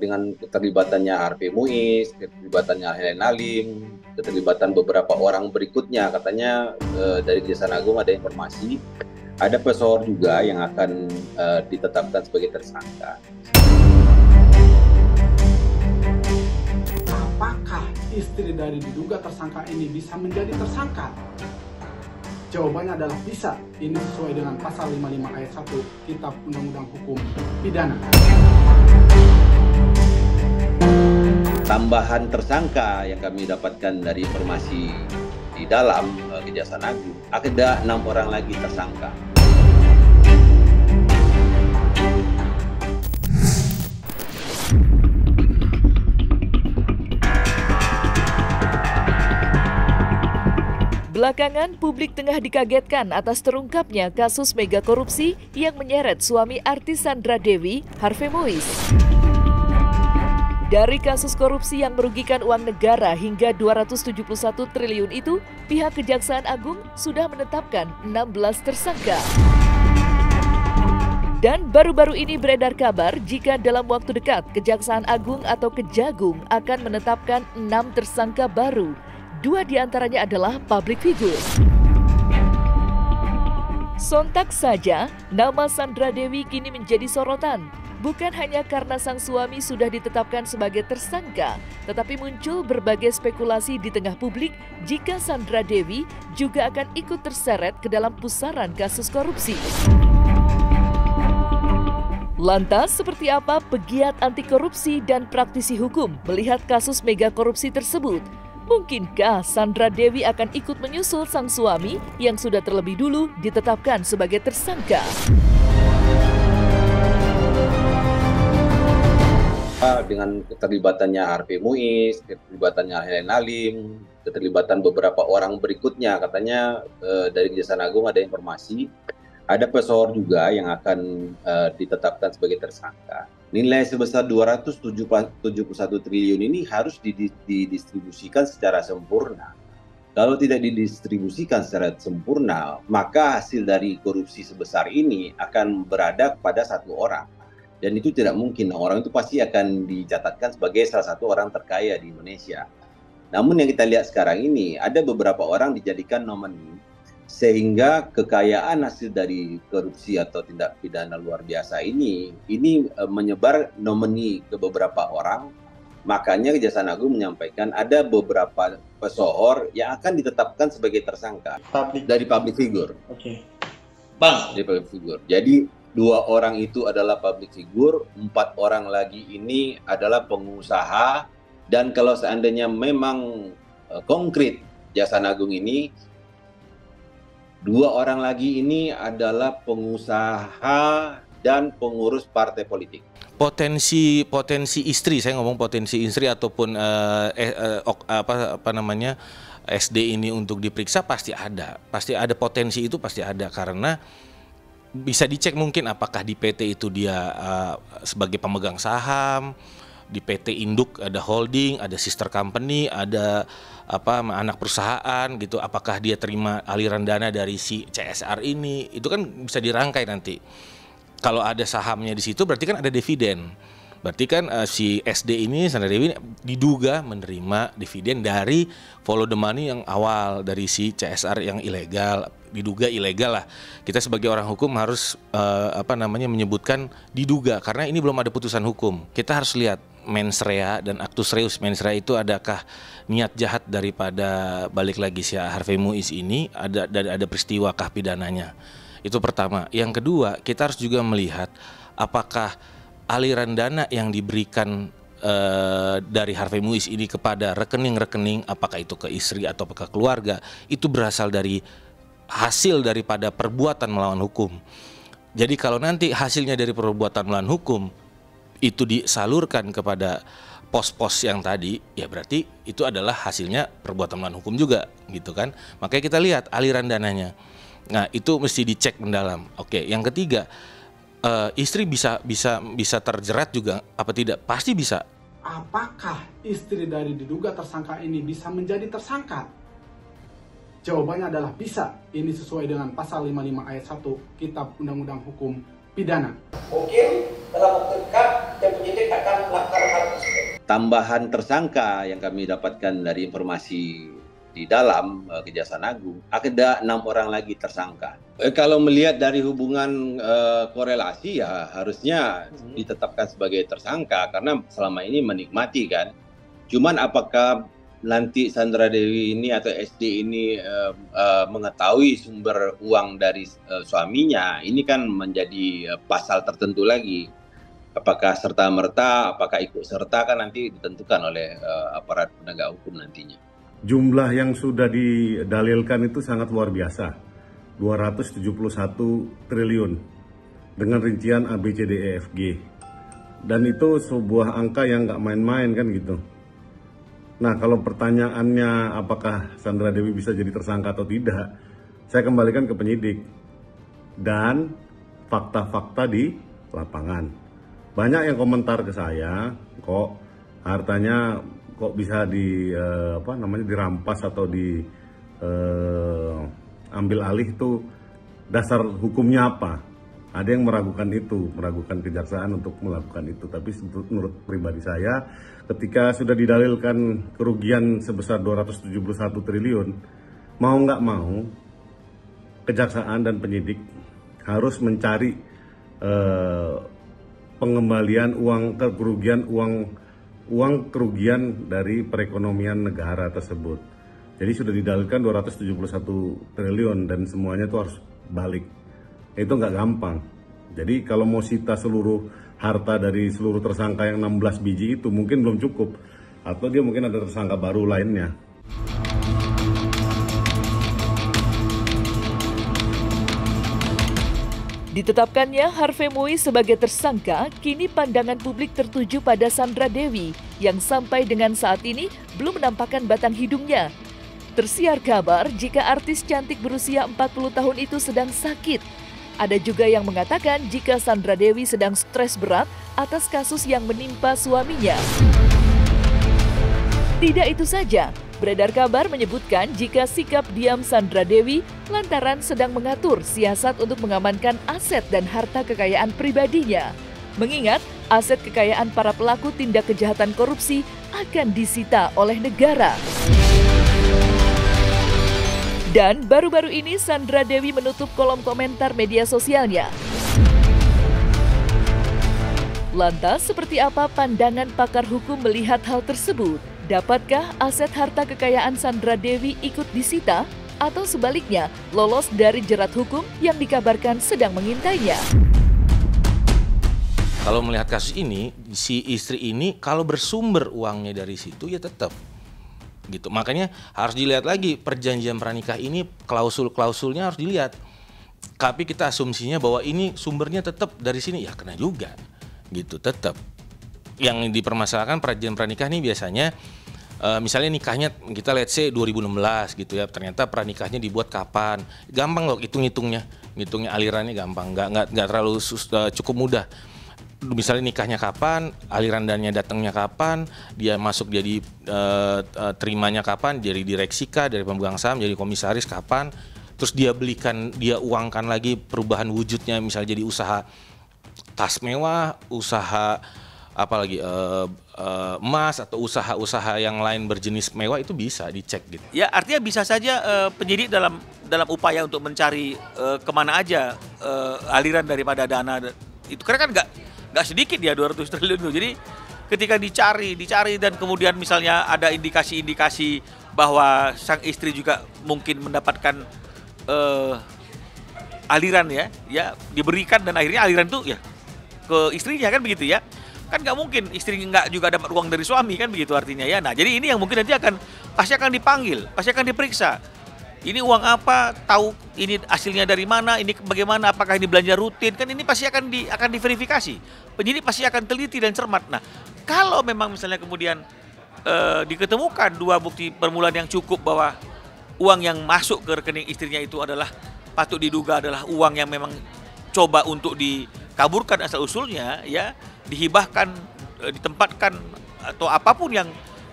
dengan keterlibatannya Harvey Muiz, keterlibatannya Helen Alim, keterlibatan beberapa orang berikutnya katanya e, dari Kejaksaan Agung ada informasi ada pesohor juga yang akan e, ditetapkan sebagai tersangka. Apakah istri dari diduga tersangka ini bisa menjadi tersangka? Jawabannya adalah bisa. Ini sesuai dengan pasal 55 ayat 1 Kitab Undang-Undang Hukum Pidana. Tambahan tersangka yang kami dapatkan dari informasi di dalam uh, Kejaksaan Agung, ada enam orang lagi tersangka. Belakangan, publik tengah dikagetkan atas terungkapnya kasus mega korupsi yang menyeret suami artis Sandra Dewi, Harvey Mois. Dari kasus korupsi yang merugikan uang negara hingga 271 triliun itu, pihak Kejaksaan Agung sudah menetapkan 16 tersangka. Dan baru-baru ini beredar kabar jika dalam waktu dekat Kejaksaan Agung atau Kejagung akan menetapkan enam tersangka baru Dua di antaranya adalah public figure. Sontak saja, nama Sandra Dewi kini menjadi sorotan. Bukan hanya karena sang suami sudah ditetapkan sebagai tersangka, tetapi muncul berbagai spekulasi di tengah publik jika Sandra Dewi juga akan ikut terseret ke dalam pusaran kasus korupsi. Lantas, seperti apa pegiat anti korupsi dan praktisi hukum melihat kasus mega korupsi tersebut? Mungkinkah Sandra Dewi akan ikut menyusul sang suami yang sudah terlebih dulu ditetapkan sebagai tersangka? Dengan keterlibatannya Harvey Muiz, keterlibatannya Helen Alim, keterlibatan beberapa orang berikutnya, katanya eh, dari Kejaksaan Agung ada informasi ada pesohor juga yang akan uh, ditetapkan sebagai tersangka. Nilai sebesar 271 triliun ini harus didistribusikan secara sempurna. Kalau tidak didistribusikan secara sempurna, maka hasil dari korupsi sebesar ini akan berada pada satu orang. Dan itu tidak mungkin. Orang itu pasti akan dicatatkan sebagai salah satu orang terkaya di Indonesia. Namun yang kita lihat sekarang ini, ada beberapa orang dijadikan nomini sehingga kekayaan hasil dari korupsi atau tindak pidana luar biasa ini ini e, menyebar nomini ke beberapa orang makanya Kejaksaan Agung menyampaikan ada beberapa pesohor yang akan ditetapkan sebagai tersangka public. dari public figure. Oke. Okay. Bang. Dari public figure. Jadi dua orang itu adalah public figure, empat orang lagi ini adalah pengusaha dan kalau seandainya memang uh, konkret Kejaksaan Agung ini Dua orang lagi ini adalah pengusaha dan pengurus partai politik. Potensi potensi istri, saya ngomong potensi istri ataupun uh, eh, uh, apa apa namanya SD ini untuk diperiksa pasti ada, pasti ada potensi itu pasti ada karena bisa dicek mungkin apakah di PT itu dia uh, sebagai pemegang saham, di PT induk ada holding, ada sister company, ada apa anak perusahaan gitu. Apakah dia terima aliran dana dari si CSR ini? Itu kan bisa dirangkai nanti. Kalau ada sahamnya di situ berarti kan ada dividen. Berarti kan uh, si SD ini Sandra Dewi diduga menerima dividen dari follow the money yang awal dari si CSR yang ilegal, diduga ilegal lah. Kita sebagai orang hukum harus uh, apa namanya menyebutkan diduga karena ini belum ada putusan hukum. Kita harus lihat mens rea dan actus reus mens rea itu adakah niat jahat daripada balik lagi si Harvey Muiz ini ada ada, ada peristiwa kah pidananya itu pertama yang kedua kita harus juga melihat apakah aliran dana yang diberikan uh, dari Harvey Muiz ini kepada rekening-rekening apakah itu ke istri atau ke keluarga itu berasal dari hasil daripada perbuatan melawan hukum jadi kalau nanti hasilnya dari perbuatan melawan hukum itu disalurkan kepada pos-pos yang tadi, ya berarti itu adalah hasilnya perbuatan melawan hukum juga, gitu kan? Makanya kita lihat aliran dananya. Nah itu mesti dicek mendalam. Oke, yang ketiga, uh, istri bisa bisa bisa terjerat juga apa tidak? Pasti bisa. Apakah istri dari diduga tersangka ini bisa menjadi tersangka? Jawabannya adalah bisa. Ini sesuai dengan pasal 55 ayat 1 Kitab Undang-Undang Hukum Pidana. Mungkin dalam waktu dekat yang penyidik akan melakukan hal tambahan tersangka yang kami dapatkan dari informasi di dalam uh, Kejaksaan Agung ada enam orang lagi tersangka. Eh, kalau melihat dari hubungan uh, korelasi ya harusnya hmm. ditetapkan sebagai tersangka karena selama ini menikmati kan. Cuman apakah nanti Sandra Dewi ini atau SD ini uh, uh, mengetahui sumber uang dari uh, suaminya, ini kan menjadi uh, pasal tertentu lagi apakah serta merta, apakah ikut serta kan nanti ditentukan oleh uh, aparat penegak hukum nantinya. Jumlah yang sudah didalilkan itu sangat luar biasa, 271 triliun dengan rincian ABCDEFG. Dan itu sebuah angka yang nggak main-main kan gitu. Nah kalau pertanyaannya apakah Sandra Dewi bisa jadi tersangka atau tidak, saya kembalikan ke penyidik. Dan fakta-fakta di lapangan. Banyak yang komentar ke saya kok hartanya kok bisa di uh, apa namanya dirampas atau di uh, ambil alih itu dasar hukumnya apa ada yang meragukan itu meragukan kejaksaan untuk melakukan itu tapi menurut pribadi saya ketika sudah didalilkan kerugian sebesar 271 triliun mau nggak mau kejaksaan dan penyidik harus mencari uh, pengembalian uang kerugian uang uang kerugian dari perekonomian negara tersebut. Jadi sudah didalilkan 271 triliun dan semuanya itu harus balik. Itu nggak gampang. Jadi kalau mau sita seluruh harta dari seluruh tersangka yang 16 biji itu mungkin belum cukup. Atau dia mungkin ada tersangka baru lainnya. Ditetapkannya Harvey Muiz sebagai tersangka, kini pandangan publik tertuju pada Sandra Dewi yang sampai dengan saat ini belum menampakkan batang hidungnya. Tersiar kabar jika artis cantik berusia 40 tahun itu sedang sakit. Ada juga yang mengatakan jika Sandra Dewi sedang stres berat atas kasus yang menimpa suaminya. Tidak itu saja, Beredar kabar menyebutkan jika sikap diam Sandra Dewi lantaran sedang mengatur siasat untuk mengamankan aset dan harta kekayaan pribadinya. Mengingat aset kekayaan para pelaku tindak kejahatan korupsi akan disita oleh negara. Dan baru-baru ini Sandra Dewi menutup kolom komentar media sosialnya. Lantas seperti apa pandangan pakar hukum melihat hal tersebut? Dapatkah aset harta kekayaan Sandra Dewi ikut disita atau sebaliknya lolos dari jerat hukum yang dikabarkan sedang mengintainya? Kalau melihat kasus ini, si istri ini kalau bersumber uangnya dari situ ya tetap gitu. Makanya harus dilihat lagi perjanjian pranikah ini klausul-klausulnya harus dilihat. Tapi kita asumsinya bahwa ini sumbernya tetap dari sini ya kena juga gitu tetap. Yang dipermasalahkan perjanjian pranikah ini biasanya uh, misalnya nikahnya kita lihat say 2016 gitu ya ternyata pranikahnya dibuat kapan gampang loh hitung-hitungnya ngitungnya alirannya gampang nggak nggak nggak terlalu uh, cukup mudah misalnya nikahnya kapan, aliran dananya datangnya kapan, dia masuk jadi uh, uh, terimanya kapan, jadi direksi kah, dari pemegang saham, jadi komisaris kapan, terus dia belikan, dia uangkan lagi perubahan wujudnya, misalnya jadi usaha tas mewah, usaha apalagi uh, uh, emas atau usaha-usaha yang lain berjenis mewah itu bisa dicek gitu. Ya artinya bisa saja uh, penyidik dalam dalam upaya untuk mencari uh, ke mana aja uh, aliran daripada dana itu karena kan nggak nggak sedikit ya 200 triliun itu. Jadi ketika dicari dicari dan kemudian misalnya ada indikasi-indikasi bahwa sang istri juga mungkin mendapatkan uh, aliran ya ya diberikan dan akhirnya aliran itu ya ke istrinya kan begitu ya. Kan nggak mungkin istri nggak juga dapat uang dari suami kan begitu artinya ya. Nah jadi ini yang mungkin nanti akan pasti akan dipanggil pasti akan diperiksa ini uang apa? Tahu ini hasilnya dari mana? Ini bagaimana? Apakah ini belanja rutin? Kan ini pasti akan di akan diverifikasi. Penyidik pasti akan teliti dan cermat. Nah kalau memang misalnya kemudian eh, diketemukan dua bukti permulaan yang cukup bahwa uang yang masuk ke rekening istrinya itu adalah patut diduga adalah uang yang memang coba untuk dikaburkan asal usulnya ya dihibahkan, e, ditempatkan atau apa pun yang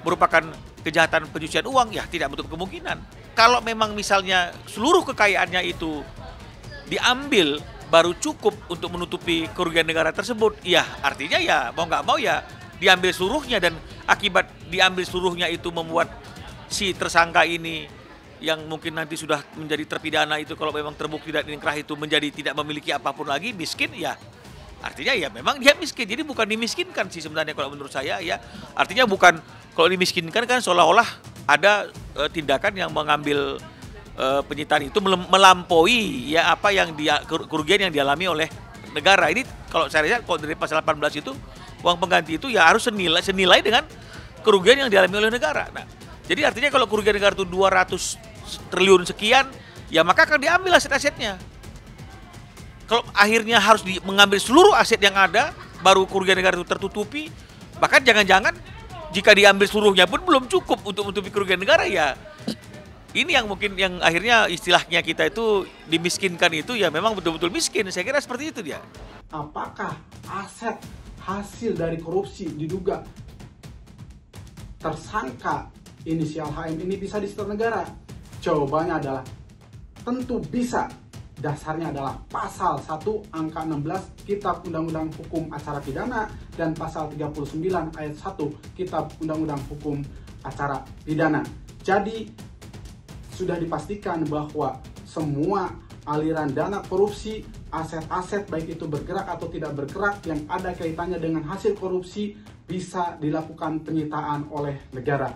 merupakan kejahatan pencucian uang ya tidak menutup kemungkinan. Kalau memang misalnya seluruh kekayaannya itu diambil baru cukup untuk menutupi kerugian negara tersebut, ya artinya ya mau nggak mau ya diambil seluruhnya dan akibat diambil seluruhnya itu membuat si tersangka ini yang mungkin nanti sudah menjadi terpidana itu kalau memang terbukti dan inkrah itu menjadi tidak memiliki apa pun lagi miskin ya artinya ya memang dia miskin jadi bukan dimiskinkan sih sebenarnya kalau menurut saya ya artinya bukan kalau dimiskinkan kan seolah-olah ada uh, tindakan yang mengambil uh, penyitaan itu melampaui ya apa yang dia kerugian yang dialami oleh negara ini kalau saya lihat kalau dari pasal 18 itu uang pengganti itu ya harus senilai senilai dengan kerugian yang dialami oleh negara nah jadi artinya kalau kerugian negara itu 200 triliun sekian, ya maka akan diambil aset-asetnya. Kalau akhirnya harus di, mengambil seluruh aset yang ada, baru kerugian negara itu tertutupi, bahkan jangan-jangan jika diambil seluruhnya pun belum cukup untuk menutupi kerugian negara ya. Ini yang mungkin yang akhirnya istilahnya kita itu dimiskinkan itu ya memang betul-betul miskin. Saya kira seperti itu dia. Apakah aset hasil dari korupsi diduga tersangka inisial HM ini bisa disita negara? Jawabannya adalah tentu bisa. Dasarnya adalah pasal 1 angka 16 Kitab Undang-Undang Hukum Acara Pidana dan pasal 39 ayat 1 Kitab Undang-Undang Hukum Acara Pidana. Jadi sudah dipastikan bahwa semua aliran dana korupsi, aset-aset baik itu bergerak atau tidak bergerak yang ada kaitannya dengan hasil korupsi bisa dilakukan penyitaan oleh negara.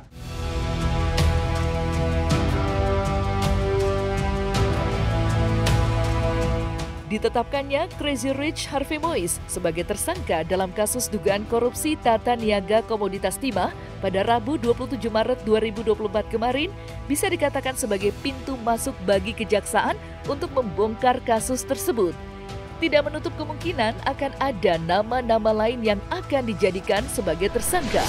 Ditetapkannya Crazy Rich Harvey Mois sebagai tersangka dalam kasus dugaan korupsi tata niaga komoditas timah pada Rabu 27 Maret 2024 kemarin bisa dikatakan sebagai pintu masuk bagi kejaksaan untuk membongkar kasus tersebut. Tidak menutup kemungkinan akan ada nama-nama lain yang akan dijadikan sebagai tersangka.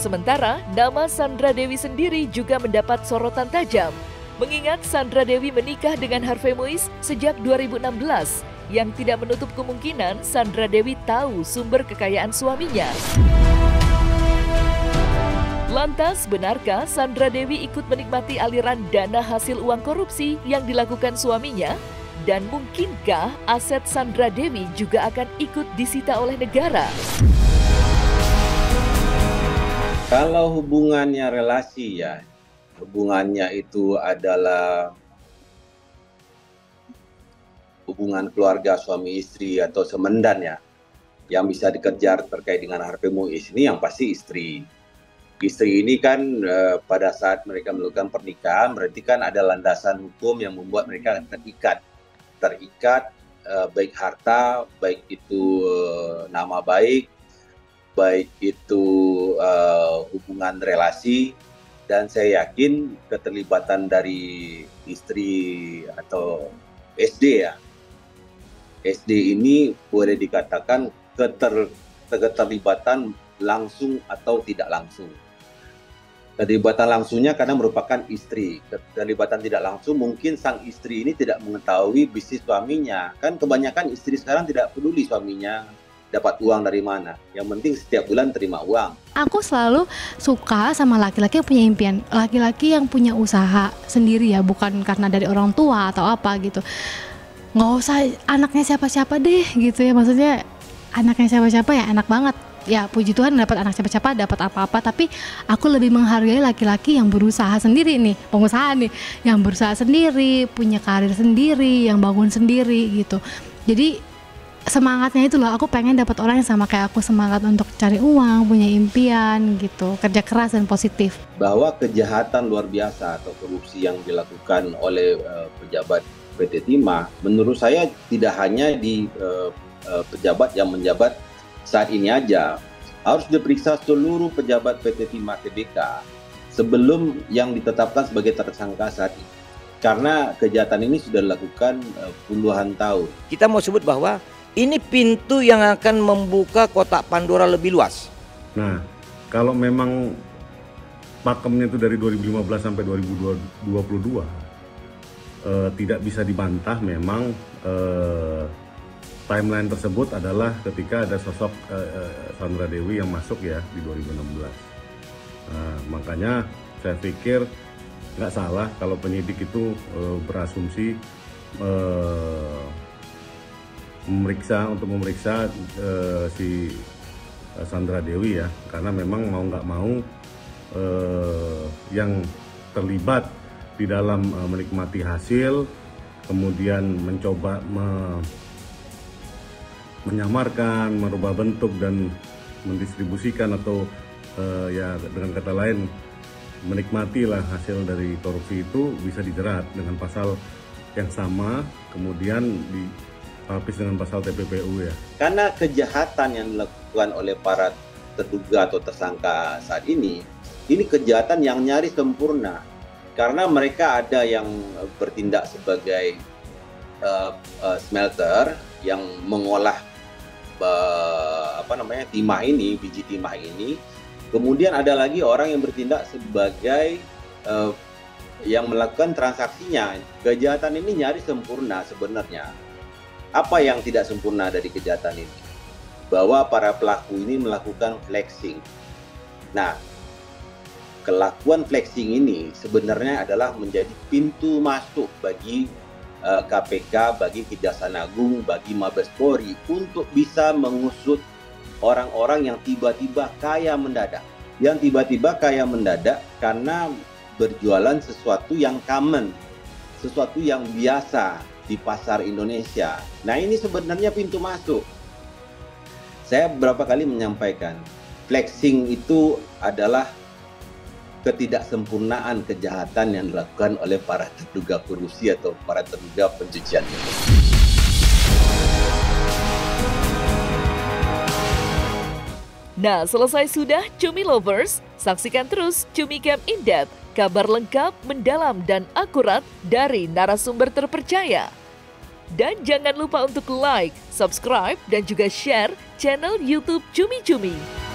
Sementara, nama Sandra Dewi sendiri juga mendapat sorotan tajam Mengingat Sandra Dewi menikah dengan Harvey Muiz sejak 2016, yang tidak menutup kemungkinan Sandra Dewi tahu sumber kekayaan suaminya. Lantas, benarkah Sandra Dewi ikut menikmati aliran dana hasil uang korupsi yang dilakukan suaminya? Dan mungkinkah aset Sandra Dewi juga akan ikut disita oleh negara? Kalau hubungannya relasi ya, hubungannya itu adalah hubungan keluarga suami istri atau semendan ya yang bisa dikejar terkait dengan Harvey Muiz ini yang pasti istri. Istri ini kan uh, pada saat mereka melakukan pernikahan berarti kan ada landasan hukum yang membuat mereka terikat. Terikat uh, baik harta, baik itu uh, nama baik, baik itu uh, hubungan relasi dan saya yakin keterlibatan dari istri atau SD ya. SD ini boleh dikatakan keter, keterlibatan langsung atau tidak langsung. Keterlibatan langsungnya karena merupakan istri. Keterlibatan tidak langsung mungkin sang istri ini tidak mengetahui bisnis suaminya. Kan kebanyakan istri sekarang tidak peduli suaminya dapat uang dari mana. Yang penting setiap bulan terima uang. Aku selalu suka sama laki-laki yang punya impian, laki-laki yang punya usaha sendiri ya, bukan karena dari orang tua atau apa gitu. Nggak usah anaknya siapa-siapa deh gitu ya, maksudnya anaknya siapa-siapa ya enak banget. Ya puji Tuhan dapat anak siapa-siapa, dapat apa-apa, tapi aku lebih menghargai laki-laki yang berusaha sendiri nih, pengusaha nih, yang berusaha sendiri, punya karir sendiri, yang bangun sendiri gitu. Jadi semangatnya itu loh. Aku pengen dapat orang yang sama kayak aku semangat untuk cari uang punya impian gitu kerja keras dan positif. Bahwa kejahatan luar biasa atau korupsi yang dilakukan oleh uh, pejabat PT Timah menurut saya tidak hanya di uh, uh, pejabat yang menjabat saat ini aja. Harus diperiksa seluruh pejabat PT Timah Tbk sebelum yang ditetapkan sebagai tersangka saat ini. Karena kejahatan ini sudah dilakukan uh, puluhan tahun. Kita mau sebut bahwa ini pintu yang akan membuka kotak Pandora lebih luas. Nah, kalau memang pakemnya itu dari 2015 sampai 2022 eh, tidak bisa dibantah memang eh, timeline tersebut adalah ketika ada sosok eh, eh Sandra Dewi yang masuk ya di 2016. Nah, makanya saya pikir nggak salah kalau penyidik itu eh, berasumsi eh, memeriksa untuk memeriksa uh, si Sandra Dewi ya. Karena memang mau nggak mau uh, yang terlibat di dalam menikmati hasil kemudian mencoba me menyamarkan merubah bentuk dan mendistribusikan atau ya dengan kata lain menikmati lah hasil dari korupsi itu bisa dijerat dengan pasal yang sama kemudian dilapis dengan pasal TPPU ya. Karena kejahatan yang dilakukan oleh para terduga atau tersangka saat ini ini kejahatan yang nyaris sempurna. Karena mereka ada yang bertindak sebagai uh, uh, smelter yang mengolah uh, apa namanya timah ini biji timah ini. Kemudian ada lagi orang yang bertindak sebagai uh, yang melakukan transaksinya. Kejahatan ini nyaris sempurna sebenarnya apa yang tidak sempurna dari kejahatan ini? Bahwa para pelaku ini melakukan flexing. Nah kelakuan flexing ini sebenarnya adalah menjadi pintu masuk bagi uh, eh, KPK, bagi Kejaksaan Agung, bagi Mabes Polri untuk bisa mengusut orang-orang yang tiba-tiba kaya mendadak. Yang tiba-tiba kaya mendadak karena berjualan sesuatu yang common, sesuatu yang biasa di pasar Indonesia. Nah, ini sebenarnya pintu masuk. Saya berapa kali menyampaikan, flexing itu adalah ketidaksempurnaan kejahatan yang dilakukan oleh para terduga korupsi atau para terduga pencucian Nah, selesai sudah Cumi Lovers? Saksikan terus Cumi Camp in Depth, kabar lengkap, mendalam, dan akurat dari narasumber terpercaya. Dan jangan lupa untuk like, subscribe, dan juga share channel YouTube Cumi Cumi.